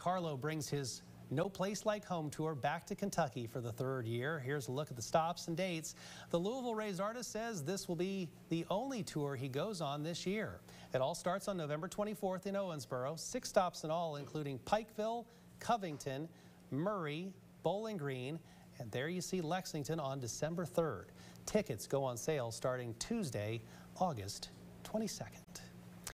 Harlow brings his No Place Like Home tour back to Kentucky for the third year. Here's a look at the stops and dates. The Louisville raised artist says this will be the only tour he goes on this year. It all starts on November 24th in Owensboro. Six stops in all, including Pikeville, Covington, Murray, Bowling Green, and there you see Lexington on December 3rd. Tickets go on sale starting Tuesday, August 22nd.